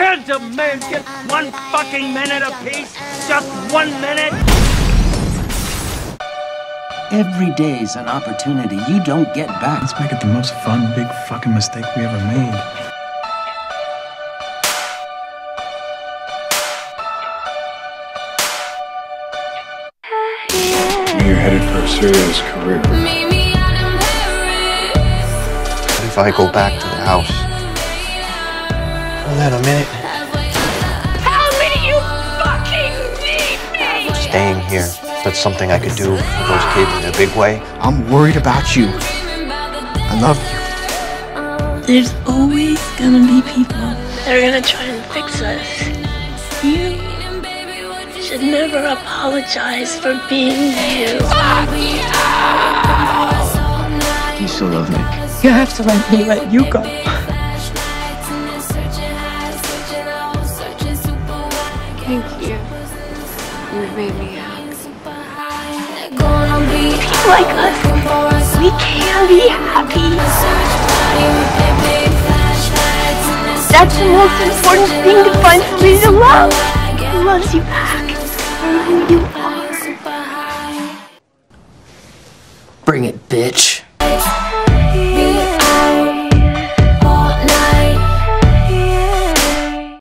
Can't a man get one fucking minute apiece? Just one minute? Every day's an opportunity you don't get back. Let's make it the most fun, big fucking mistake we ever made. You're headed for a serious career. What if I go back to the house? Hold on a minute. How many you fucking need me? Staying here. That's something I could do for those kids in a big way. I'm worried about you. I love you. There's always gonna be people that are gonna try and fix us. You should never apologize for being you. You still love me. You have to let me let you go. Thank you. You've made me happy. Like us, we can be happy. That's the most important thing to find somebody to love. Who loves you back for who you are. Bring it, bitch.